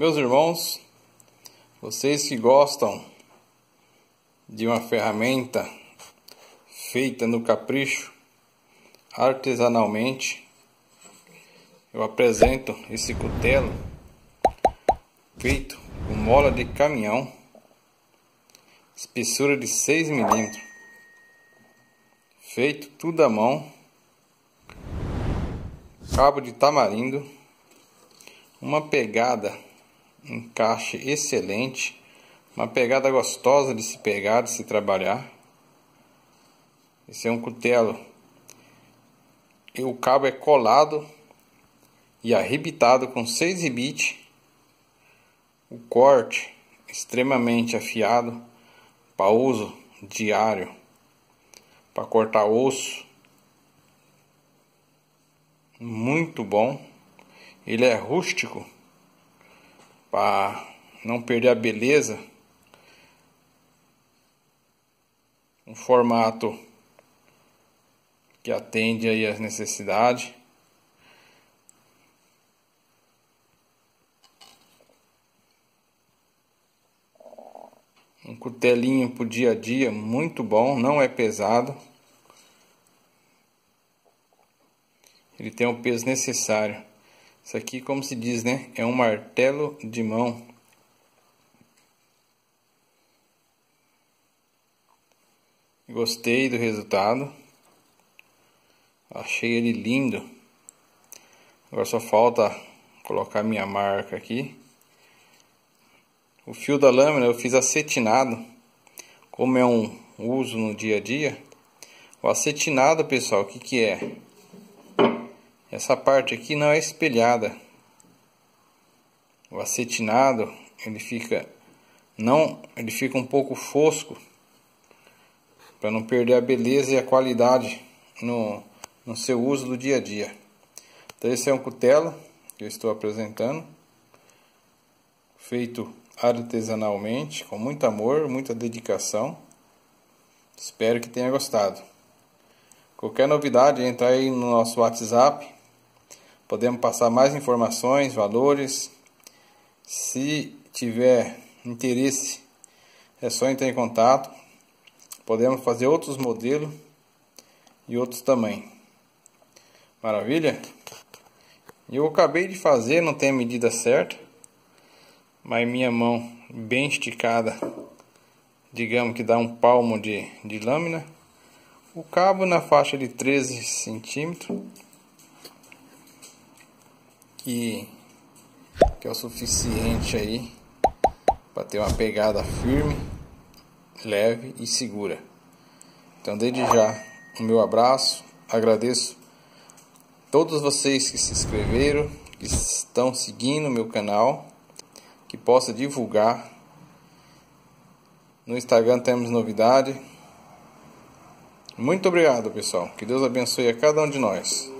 Meus irmãos, vocês que gostam de uma ferramenta feita no capricho, artesanalmente, eu apresento esse cutelo feito com mola de caminhão, espessura de 6 milímetros, feito tudo à mão, cabo de tamarindo, uma pegada encaixe excelente, uma pegada gostosa de se pegar, de se trabalhar. Esse é um cutelo e o cabo é colado e arrebitado com 6 ribite. O corte extremamente afiado para uso diário, para cortar osso. Muito bom. Ele é rústico para não perder a beleza. Um formato que atende aí as necessidades. Um cutelinho para o dia a dia, muito bom, não é pesado. Ele tem o peso necessário. Isso aqui, como se diz, né? É um martelo de mão. Gostei do resultado. Achei ele lindo. Agora só falta colocar minha marca aqui. O fio da lâmina eu fiz acetinado. Como é um uso no dia a dia. O acetinado, pessoal, o que que é? Essa parte aqui não é espelhada. O acetinado, ele fica não, ele fica um pouco fosco para não perder a beleza e a qualidade no, no seu uso do dia a dia. Então esse é um cutelo que eu estou apresentando, feito artesanalmente, com muito amor, muita dedicação. Espero que tenha gostado. Qualquer novidade, entra aí no nosso WhatsApp Podemos passar mais informações, valores. Se tiver interesse, é só entrar em contato. Podemos fazer outros modelos e outros também. Maravilha? Eu acabei de fazer, não tem a medida certa, mas minha mão bem esticada, digamos que dá um palmo de, de lâmina. O cabo na faixa de 13 centímetros que, que é o suficiente aí para ter uma pegada firme, leve e segura. Então, desde já, o meu abraço, agradeço todos vocês que se inscreveram, que estão seguindo o meu canal, que possa divulgar. No Instagram temos novidade. Muito obrigado, pessoal. Que Deus abençoe a cada um de nós.